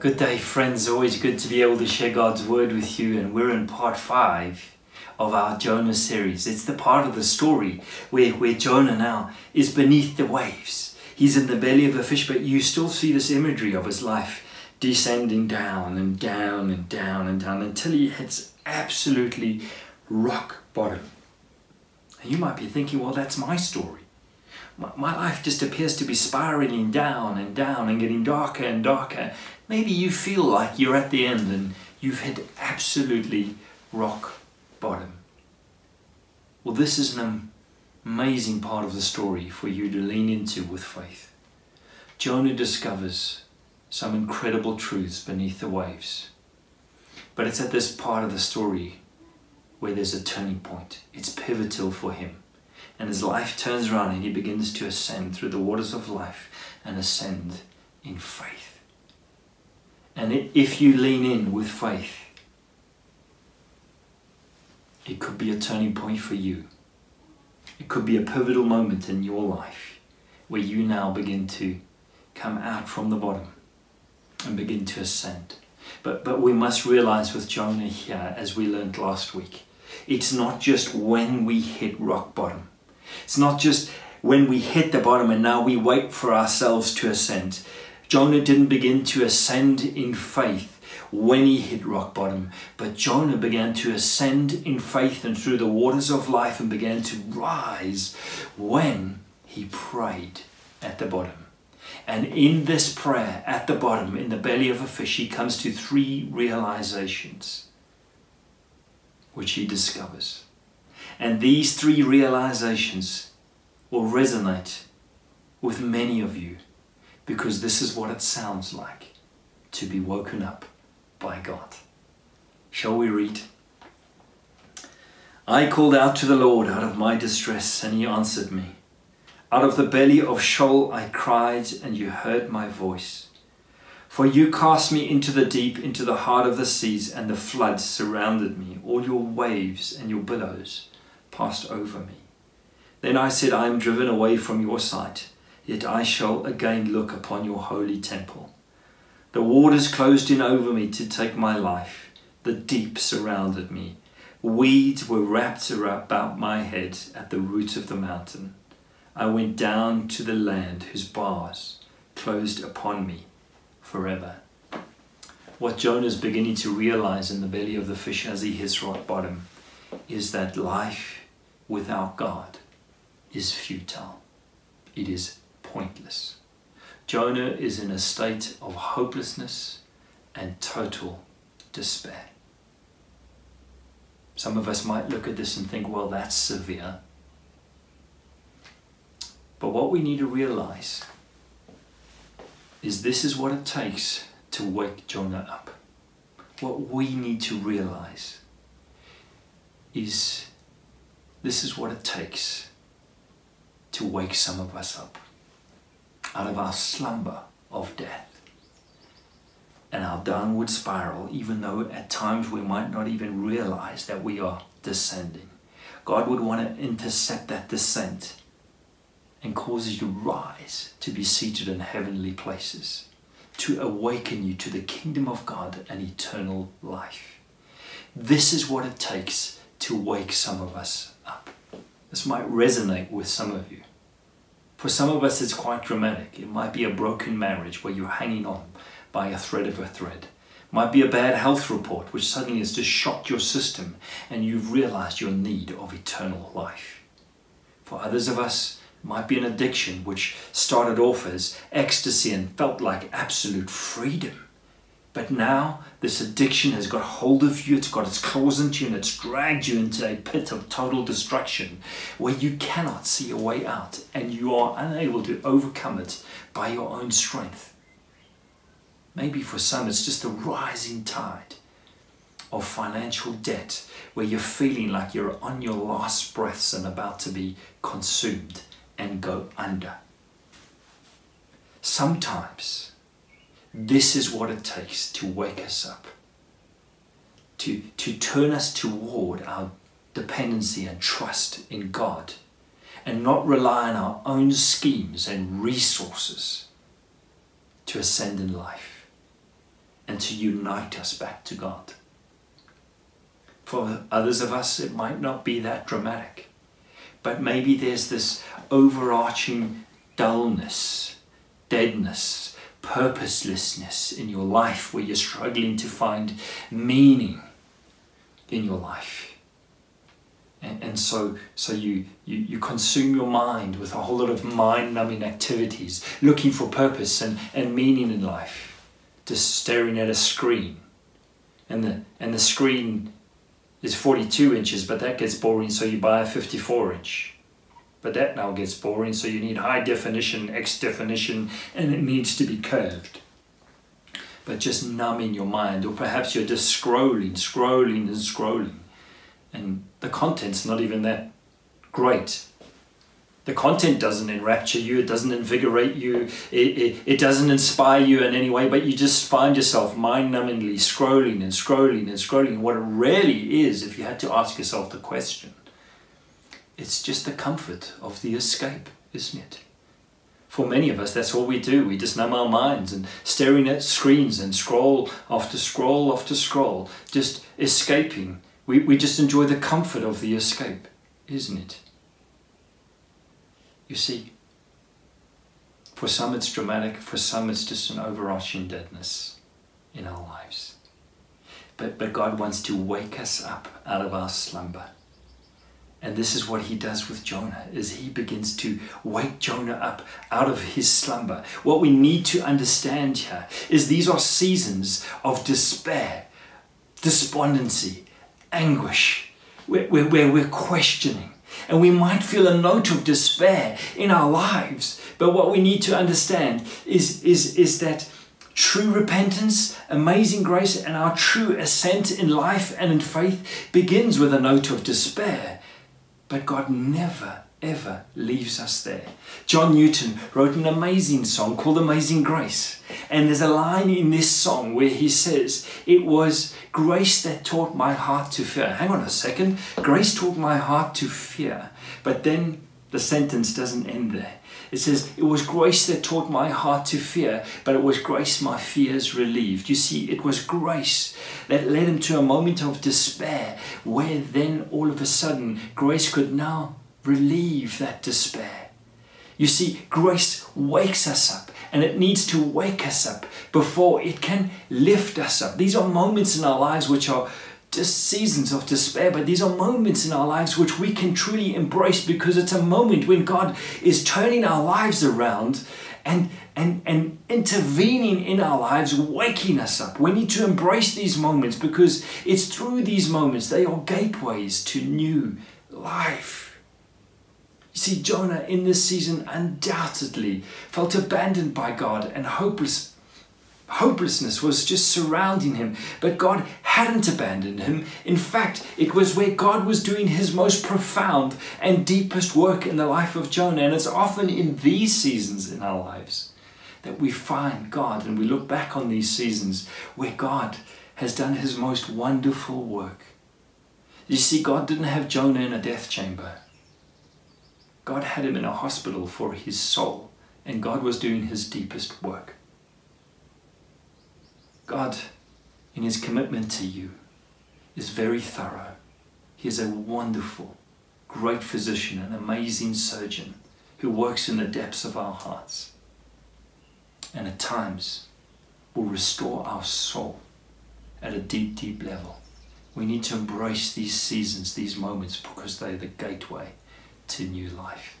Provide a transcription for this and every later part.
Good day, friends. Always good to be able to share God's word with you. And we're in part five of our Jonah series. It's the part of the story where, where Jonah now is beneath the waves. He's in the belly of a fish, but you still see this imagery of his life descending down and down and down and down until he hits absolutely rock bottom. And you might be thinking, well, that's my story. My, my life just appears to be spiraling down and down and getting darker and darker. Maybe you feel like you're at the end and you've hit absolutely rock bottom. Well, this is an amazing part of the story for you to lean into with faith. Jonah discovers some incredible truths beneath the waves. But it's at this part of the story where there's a turning point. It's pivotal for him. And his life turns around and he begins to ascend through the waters of life and ascend in faith. And if you lean in with faith, it could be a turning point for you. It could be a pivotal moment in your life where you now begin to come out from the bottom and begin to ascend. But, but we must realize with Jonah here, as we learned last week, it's not just when we hit rock bottom. It's not just when we hit the bottom and now we wait for ourselves to ascend. Jonah didn't begin to ascend in faith when he hit rock bottom, but Jonah began to ascend in faith and through the waters of life and began to rise when he prayed at the bottom. And in this prayer at the bottom, in the belly of a fish, he comes to three realizations which he discovers. And these three realizations will resonate with many of you because this is what it sounds like to be woken up by God. Shall we read? I called out to the Lord out of my distress, and he answered me. Out of the belly of Sheol I cried, and you heard my voice. For you cast me into the deep, into the heart of the seas, and the floods surrounded me. All your waves and your billows passed over me. Then I said, I am driven away from your sight, yet I shall again look upon your holy temple. The waters closed in over me to take my life. The deep surrounded me. Weeds were wrapped about my head at the root of the mountain. I went down to the land whose bars closed upon me forever. What Jonah is beginning to realize in the belly of the fish as he hits rock bottom is that life without God is futile. It is pointless. Jonah is in a state of hopelessness and total despair. Some of us might look at this and think, well, that's severe. But what we need to realize is this is what it takes to wake Jonah up. What we need to realize is this is what it takes to wake some of us up out of our slumber of death and our downward spiral, even though at times we might not even realize that we are descending. God would want to intercept that descent and cause you to rise to be seated in heavenly places, to awaken you to the kingdom of God and eternal life. This is what it takes to wake some of us up. This might resonate with some of you. For some of us, it's quite dramatic. It might be a broken marriage where you're hanging on by a thread of a thread. It might be a bad health report which suddenly has just shocked your system and you've realized your need of eternal life. For others of us, it might be an addiction which started off as ecstasy and felt like absolute freedom. But now this addiction has got hold of you, it's got its claws into you, and it's dragged you into a pit of total destruction where you cannot see a way out and you are unable to overcome it by your own strength. Maybe for some it's just a rising tide of financial debt where you're feeling like you're on your last breaths and about to be consumed and go under. Sometimes this is what it takes to wake us up, to, to turn us toward our dependency and trust in God, and not rely on our own schemes and resources to ascend in life. and to unite us back to God. For others of us, it might not be that dramatic, but maybe there's this overarching dullness, deadness, purposelessness in your life where you're struggling to find meaning in your life. And, and so, so you, you, you consume your mind with a whole lot of mind numbing activities, looking for purpose and, and meaning in life, just staring at a screen. And the, and the screen is 42 inches, but that gets boring, so you buy a 54 inch. But that now gets boring, so you need high definition, X definition, and it needs to be curved. But just numbing your mind, or perhaps you're just scrolling, scrolling, and scrolling and the content's not even that great. The content doesn't enrapture you, it doesn't invigorate you, it, it, it doesn't inspire you in any way, but you just find yourself mind numbingly scrolling and scrolling and scrolling. What it really is, if you had to ask yourself the question, it's just the comfort of the escape, isn't it? For many of us, that's all we do. We just numb our minds and staring at screens and scroll after scroll after scroll, just escaping we, we just enjoy the comfort of the escape, isn't it? You see, for some it's dramatic, for some it's just an overarching deadness in our lives. But, but God wants to wake us up out of our slumber. And this is what he does with Jonah, is he begins to wake Jonah up out of his slumber. What we need to understand here is these are seasons of despair, despondency, anguish, where, where, where we're questioning. And we might feel a note of despair in our lives. But what we need to understand is, is, is that true repentance, amazing grace, and our true ascent in life and in faith begins with a note of despair. But God never ever leaves us there. John Newton wrote an amazing song called Amazing Grace. And there's a line in this song where he says, It was grace that taught my heart to fear. Hang on a second. Grace taught my heart to fear. But then the sentence doesn't end there. It says, It was grace that taught my heart to fear, but it was grace my fears relieved. You see, it was grace that led him to a moment of despair, where then all of a sudden grace could now relieve that despair. You see, grace wakes us up and it needs to wake us up before it can lift us up. These are moments in our lives which are just seasons of despair, but these are moments in our lives which we can truly embrace because it's a moment when God is turning our lives around and, and, and intervening in our lives, waking us up. We need to embrace these moments because it's through these moments, they are gateways to new life. You see, Jonah in this season undoubtedly felt abandoned by God and hopeless. Hopelessness was just surrounding him, but God hadn't abandoned him. In fact, it was where God was doing his most profound and deepest work in the life of Jonah. And it's often in these seasons in our lives that we find God and we look back on these seasons where God has done his most wonderful work. You see, God didn't have Jonah in a death chamber. God had him in a hospital for his soul, and God was doing his deepest work. God, in his commitment to you, is very thorough. He is a wonderful, great physician, an amazing surgeon who works in the depths of our hearts and at times will restore our soul at a deep, deep level. We need to embrace these seasons, these moments, because they're the gateway to new life.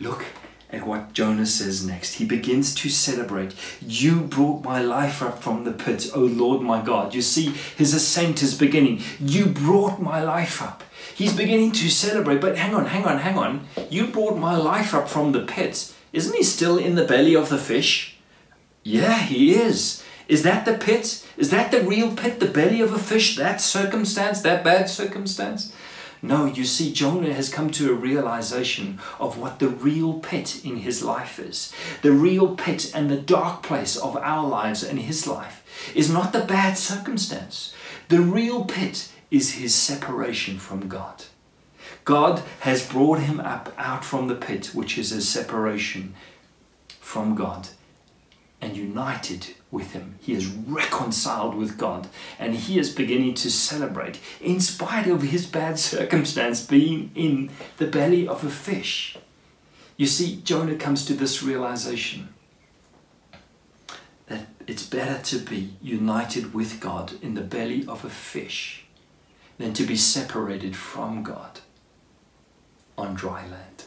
Look at what Jonah says next. He begins to celebrate. You brought my life up from the pit, O Lord my God. You see, his ascent is beginning. You brought my life up. He's beginning to celebrate. But hang on, hang on, hang on. You brought my life up from the pit. Isn't he still in the belly of the fish? Yeah, he is. Is that the pit? Is that the real pit, the belly of a fish? That circumstance, that bad circumstance? No, you see, Jonah has come to a realization of what the real pit in his life is. The real pit and the dark place of our lives and his life is not the bad circumstance. The real pit is his separation from God. God has brought him up out from the pit, which is a separation from God, and united with him. He is reconciled with God and he is beginning to celebrate in spite of his bad circumstance being in the belly of a fish. You see, Jonah comes to this realization that it's better to be united with God in the belly of a fish than to be separated from God on dry land.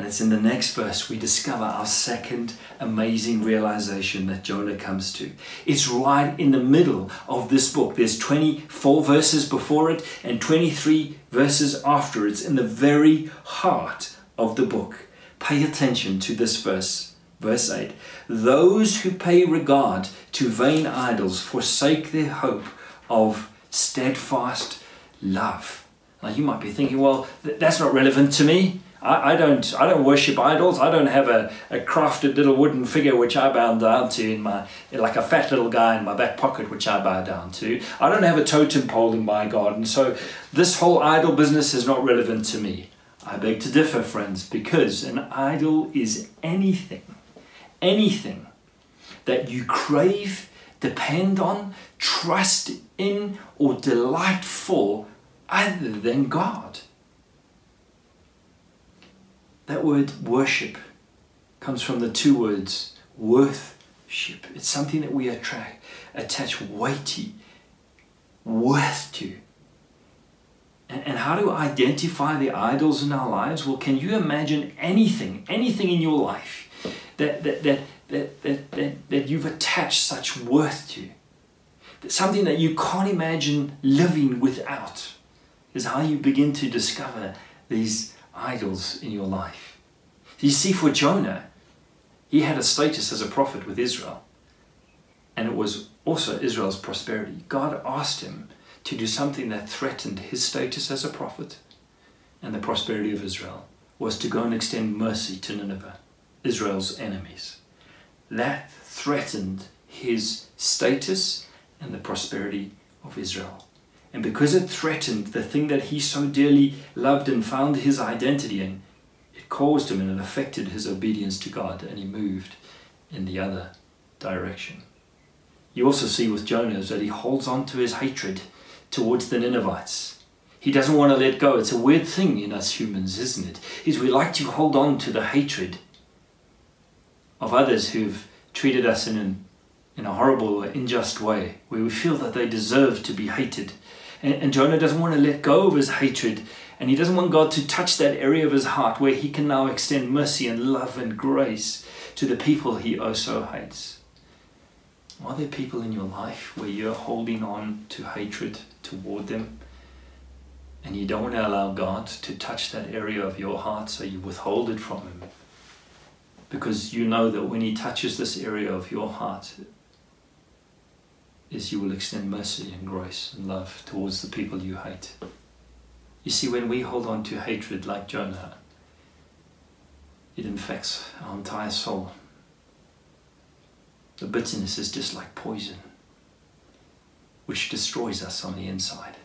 And it's in the next verse we discover our second amazing realization that Jonah comes to. It's right in the middle of this book. There's 24 verses before it and 23 verses after. It's in the very heart of the book. Pay attention to this verse. Verse 8 Those who pay regard to vain idols forsake their hope of steadfast love. Now you might be thinking, well, that's not relevant to me. I, I, don't I don't worship idols. I don't have a, a crafted little wooden figure which I bow down to in my like a fat little guy in my back pocket which I bow down to. I don't have a totem pole in my garden. So this whole idol business is not relevant to me. I beg to differ, friends, because an idol is anything, anything that you crave, depend on, trust in, or delight for other than God. That word worship comes from the two words worthship. It's something that we attract, attach weighty worth to. And, and how to identify the idols in our lives? Well, can you imagine anything, anything in your life that, that, that, that, that, that, that you've attached such worth to? Something that you can't imagine living without is how you begin to discover these idols in your life. You see, for Jonah, he had a status as a prophet with Israel, and it was also Israel's prosperity. God asked him to do something that threatened his status as a prophet and the prosperity of Israel was to go and extend mercy to Nineveh, Israel's enemies. That threatened his status and the prosperity of Israel. And because it threatened the thing that he so dearly loved and found his identity in, it caused him and it affected his obedience to God, and he moved in the other direction. You also see with Jonah that he holds on to his hatred towards the Ninevites. He doesn't want to let go. It's a weird thing in us humans, isn't it? Is we like to hold on to the hatred of others who've treated us in an in a horrible or unjust way, where we feel that they deserve to be hated. And, and Jonah doesn't want to let go of his hatred, and he doesn't want God to touch that area of his heart where he can now extend mercy and love and grace to the people he also hates. Are there people in your life where you're holding on to hatred toward them? And you don't want to allow God to touch that area of your heart, so you withhold it from Him. Because you know that when He touches this area of your heart, is you will extend mercy and grace and love towards the people you hate. You see, when we hold on to hatred like Jonah, it infects our entire soul. The bitterness is just like poison, which destroys us on the inside.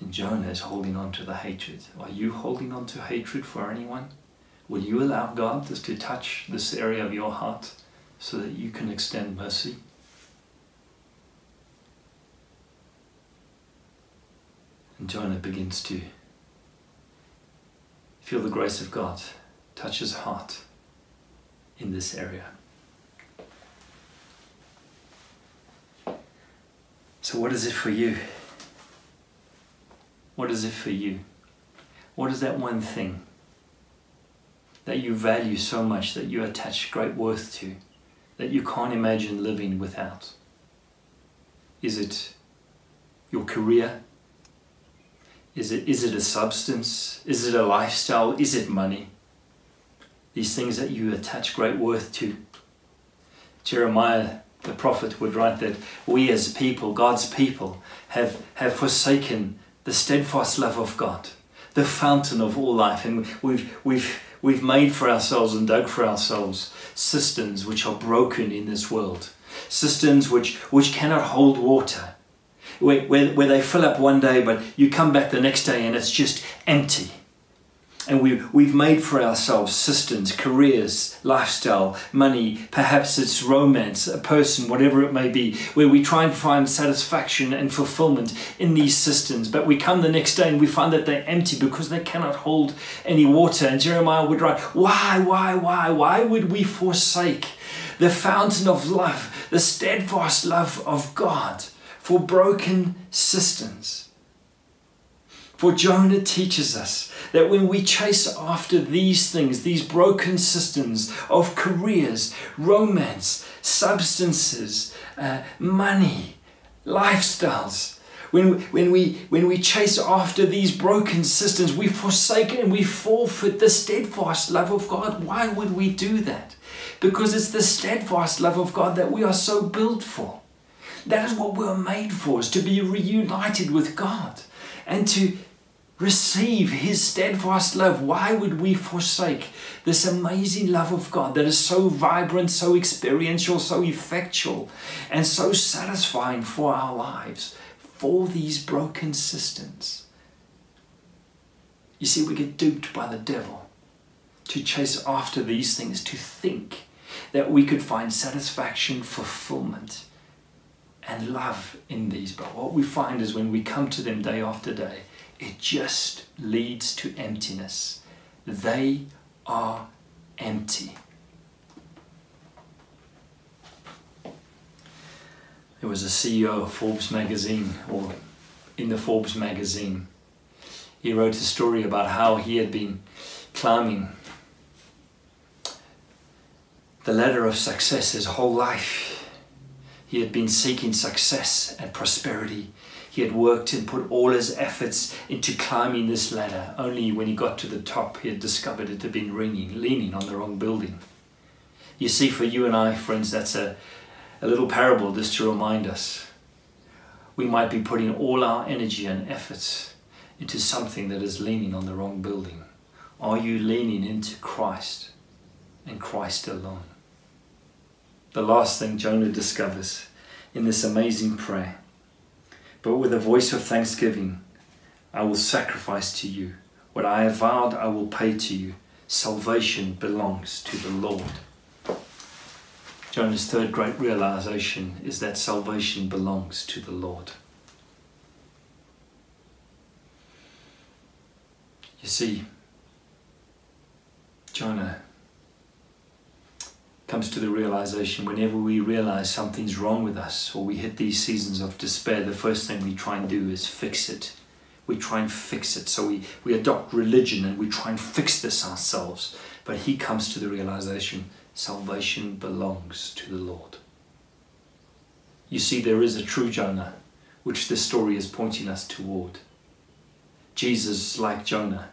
And Jonah is holding on to the hatred. Are you holding on to hatred for anyone? Will you allow God to touch this area of your heart so that you can extend mercy? And Jonah begins to feel the grace of God touch his heart in this area. So, what is it for you? What is it for you? What is that one thing that you value so much that you attach great worth to, that you can't imagine living without? Is it your career? Is it, is it a substance? Is it a lifestyle? Is it money? These things that you attach great worth to. Jeremiah the prophet would write that we as people, God's people, have, have forsaken the steadfast love of God, the fountain of all life, and we've, we've, we've made for ourselves and dug for ourselves cisterns which are broken in this world, cisterns which, which cannot hold water where, where, where they fill up one day, but you come back the next day and it's just empty. and we, we've made for ourselves systems, careers, lifestyle, money, perhaps it's romance, a person, whatever it may be, where we try and find satisfaction and fulfillment in these systems. But we come the next day and we find that they're empty because they cannot hold any water. And Jeremiah would write, Why, why, why, why would we forsake the fountain of love, the steadfast love of God for broken systems? For Jonah teaches us that when we chase after these things, these broken systems of careers, romance, substances, uh, money, lifestyles, when, when, we, when we chase after these broken systems, we forsake and we forfeit the steadfast love of God. Why would we do that? Because it's the steadfast love of God that we are so built for. That is what we were made for, is to be reunited with God and to receive his steadfast love. Why would we forsake this amazing love of God that is so vibrant, so experiential, so effectual, and so satisfying for our lives for these broken systems? You see, we get duped by the devil to chase after these things, to think that we could find satisfaction, fulfillment, and love in these. But what we find is when we come to them day after day, it just leads to emptiness. They are empty. There was a CEO of Forbes magazine, or in the Forbes magazine. He wrote a story about how he had been climbing the ladder of success his whole life. He had been seeking success and prosperity he had worked and put all his efforts into climbing this ladder. Only when he got to the top, he had discovered it had been ringing, leaning on the wrong building. You see, for you and I, friends, that's a, a little parable just to remind us. We might be putting all our energy and efforts into something that is leaning on the wrong building. Are you leaning into Christ and Christ alone? The last thing Jonah discovers in this amazing prayer but with a voice of thanksgiving, I will sacrifice to you. What I have vowed, I will pay to you. Salvation belongs to the Lord. Jonah's third great realization is that salvation belongs to the Lord. You see, Jonah comes to the realization whenever we realize something's wrong with us or we hit these seasons of despair, the first thing we try and do is fix it. We try and fix it. So we, we adopt religion and we try and fix this ourselves. But he comes to the realization salvation belongs to the Lord. You see, there is a true Jonah, which this story is pointing us toward. Jesus, like Jonah,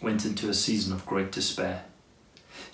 went into a season of great despair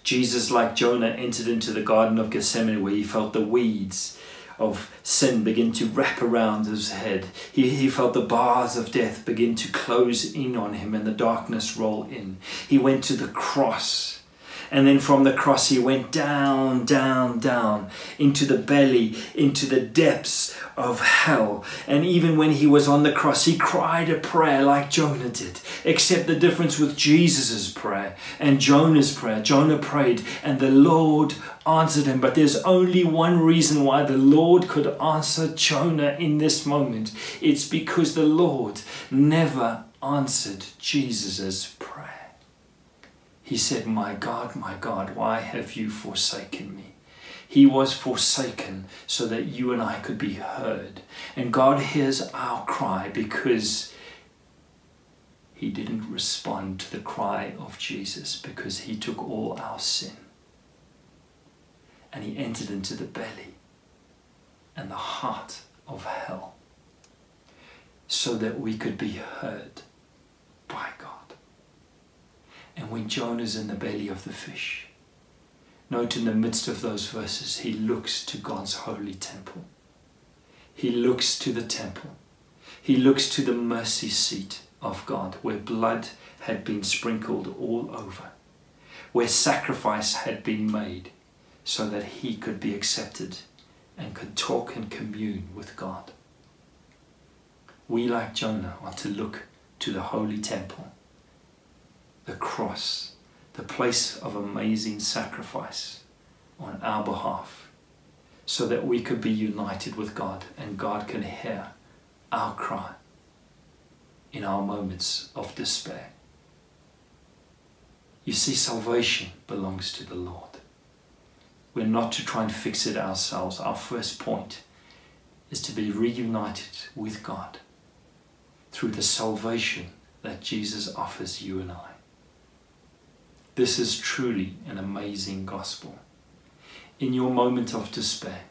Jesus, like Jonah, entered into the Garden of Gethsemane where he felt the weeds of sin begin to wrap around his head. He, he felt the bars of death begin to close in on him and the darkness roll in. He went to the cross. And then from the cross, he went down, down, down into the belly, into the depths of hell. And even when he was on the cross, he cried a prayer like Jonah did, except the difference with Jesus' prayer and Jonah's prayer. Jonah prayed and the Lord answered him. But there's only one reason why the Lord could answer Jonah in this moment it's because the Lord never answered Jesus' prayer. He said, My God, my God, why have you forsaken me? He was forsaken so that you and I could be heard. And God hears our cry because He didn't respond to the cry of Jesus because He took all our sin. And He entered into the belly and the heart of hell so that we could be heard. And when Jonah's in the belly of the fish, Note in the midst of those verses, he looks to God's holy temple. He looks to the temple. He looks to the mercy seat of God where blood had been sprinkled all over, where sacrifice had been made so that he could be accepted and could talk and commune with God. We, like Jonah, are to look to the holy temple the cross, the place of amazing sacrifice on our behalf, so that we could be united with God and God can hear our cry in our moments of despair. You see, salvation belongs to the Lord. We're not to try and fix it ourselves. Our first point is to be reunited with God through the salvation that Jesus offers you and I. This is truly an amazing gospel. In your moment of despair,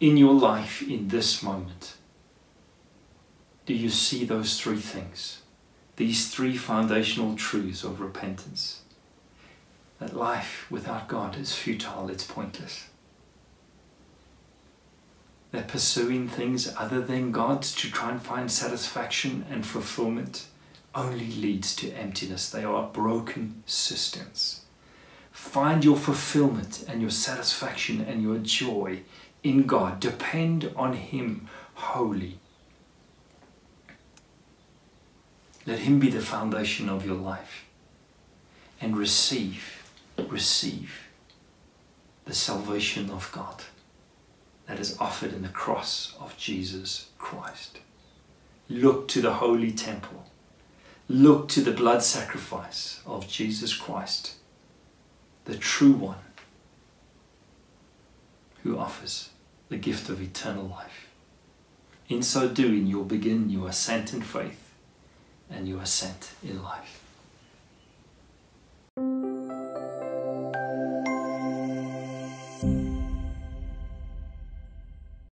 in your life in this moment, do you see those three things? These three foundational truths of repentance. That life without God is futile, it's pointless that pursuing things other than God to try and find satisfaction and fulfillment only leads to emptiness. They are broken systems. Find your fulfillment and your satisfaction and your joy in God. Depend on Him wholly. Let Him be the foundation of your life. And receive, receive the salvation of God that is offered in the cross of Jesus Christ. Look to the holy temple. Look to the blood sacrifice of Jesus Christ, the true one who offers the gift of eternal life. In so doing, you'll begin your ascent in faith and your ascent in life.